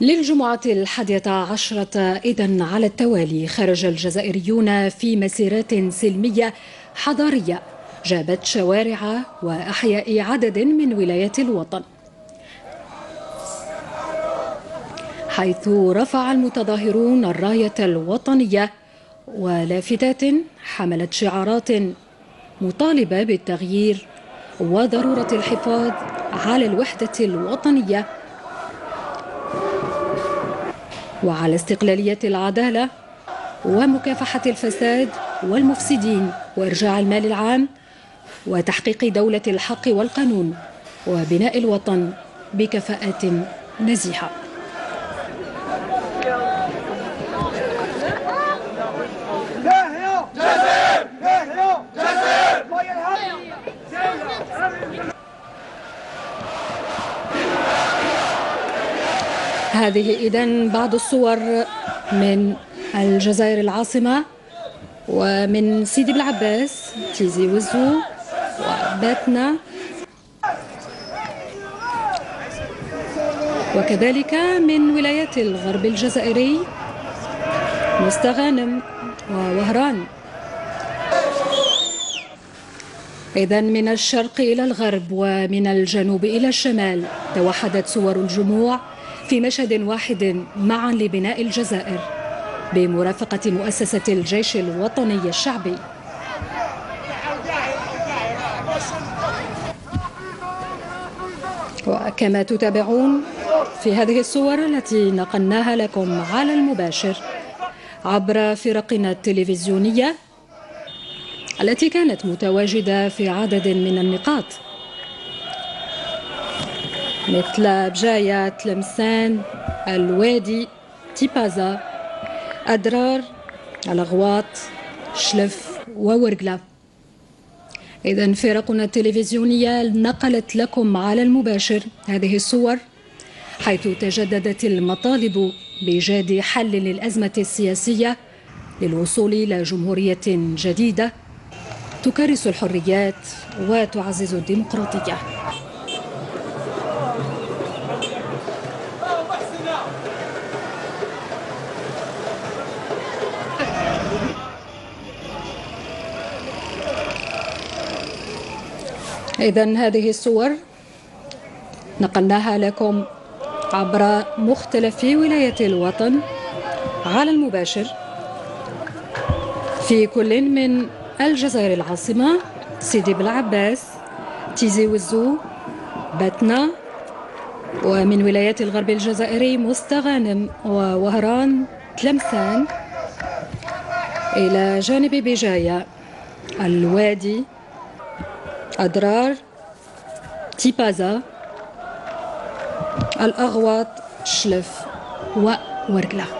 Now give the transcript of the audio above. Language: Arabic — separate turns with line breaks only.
للجمعة الحادية عشرة إذا على التوالي خرج الجزائريون في مسيرات سلمية حضارية جابت شوارع وأحياء عدد من ولايات الوطن. حيث رفع المتظاهرون الراية الوطنية ولافتات حملت شعارات مطالبة بالتغيير وضرورة الحفاظ على الوحدة الوطنية وعلى استقلالية العدالة ومكافحة الفساد والمفسدين وإرجاع المال العام وتحقيق دولة الحق والقانون وبناء الوطن بكفاءة نزيهة هذه إذا بعض الصور من الجزائر العاصمة ومن سيدي بالعباس تيزي وزو وباتنا. وكذلك من ولايات الغرب الجزائري مستغانم ووهران. إذا من الشرق إلى الغرب ومن الجنوب إلى الشمال توحدت صور الجموع في مشهد واحد معا لبناء الجزائر بمرافقة مؤسسة الجيش الوطني الشعبي. وكما تتابعون في هذه الصور التي نقلناها لكم على المباشر عبر فرقنا التلفزيونية التي كانت متواجدة في عدد من النقاط. مثل بجاية تلمسان الوادي تيبازا أدرار الأغواط شلف وورقلة. إذا فرقنا التلفزيونية نقلت لكم على المباشر هذه الصور حيث تجددت المطالب بإيجاد حل للأزمة السياسية للوصول إلى جمهورية جديدة تكرس الحريات وتعزز الديمقراطية. إذا هذه الصور نقلناها لكم عبر مختلف ولايات الوطن على المباشر في كل من الجزائر العاصمة. سيدي بالعباس تيزي وزو باتنا ومن ولايات الغرب الجزائري مستغانم ووهران تلمسان إلى جانب بجاية الوادي أدرار تيبازا الأغواط شلف وورقلة